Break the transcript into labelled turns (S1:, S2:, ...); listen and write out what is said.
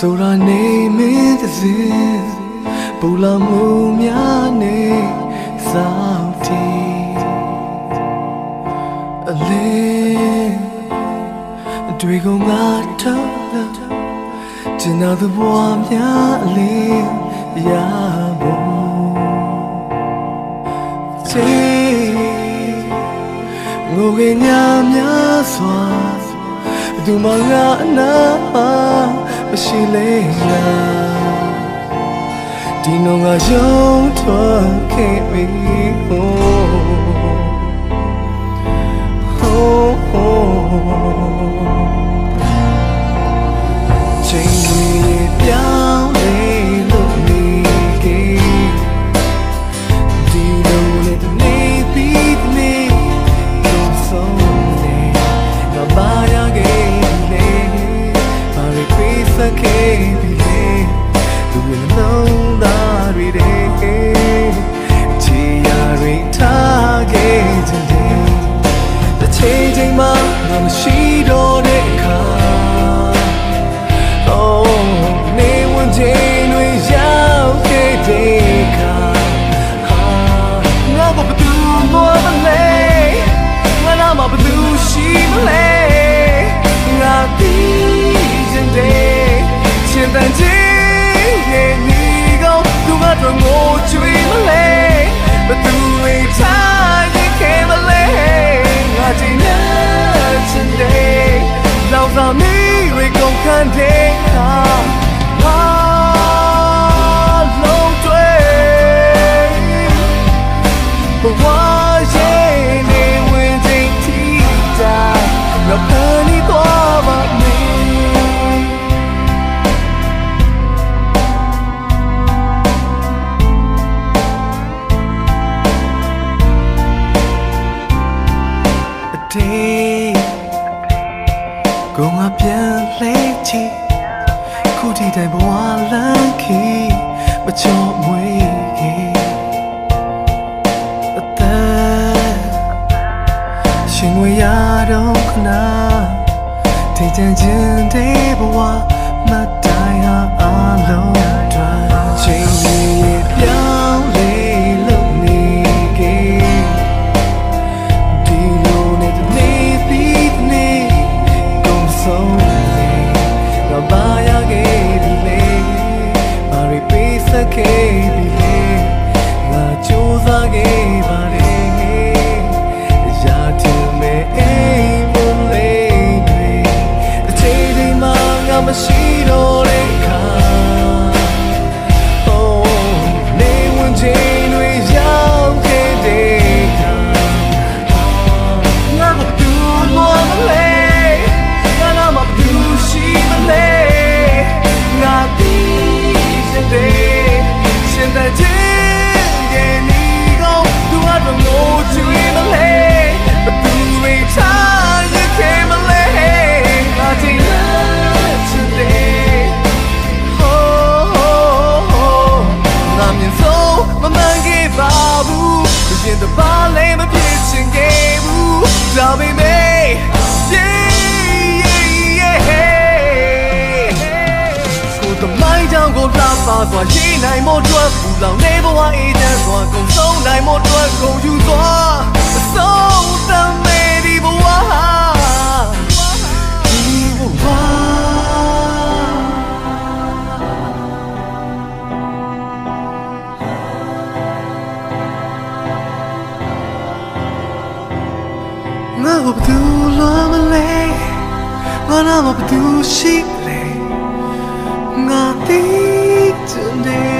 S1: ဆိုရနေမင်းတစ်စင်ပူလာမှုများနေစောင့်တီအလေးအတွေ့ကိုငါထောက်လာကျင်နာသူဘဝများအလေးရဖို့ချေငိုငယ်ညာများစွာဘယ် သူမှငါအနာမရှိလေလားဒီနောငါယုံထွက်ခဲ့ပြီ oh သူ့လုံးသားတွေတဲ့ချီရရိထားခဲ့တဲ့တစ်ချိန်ချိန်မှငါမရှိ day ကိုငါပြန်လဲချီခုထိတိုင်ဘဝလမ်းခီမချောမွေးခင်အသက်ရှ ရင်တပါလေးမဖြစ်ချင်ခဲ့ဘူးဒါပေမဲ့ yeah yeah yeah ကိုယ်တမိုင်းကြောင့်ကိုလှပသွားရေးနိုင်မို့အတွက်ဘူးလောင်နေဘဝအေးချမ်းစွာကုန်ဆုံးနိုင်မို့အတွက်ကုန်ယူသွားအဆုံးသမ်း ငါ့ကိုဘသူလောမလဲငါနာမဘသူရှိလဲငါတိတ်တဲ့